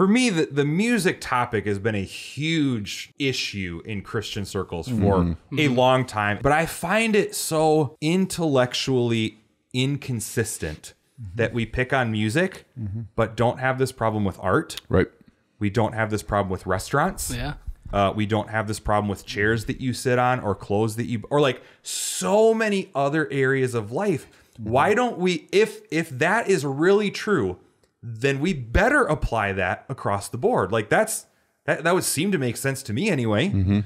for me, the, the music topic has been a huge issue in Christian circles for mm-hmm. a mm-hmm. long time. But I find it so intellectually inconsistent mm-hmm. that we pick on music, but don't have this problem with art. Right. We don't have this problem with restaurants. Yeah. Uh, we don't have this problem with chairs that you sit on or clothes that you or like so many other areas of life. Why don't we if if that is really true, then we better apply that across the board. Like that's that that would seem to make sense to me anyway. Mm-hmm.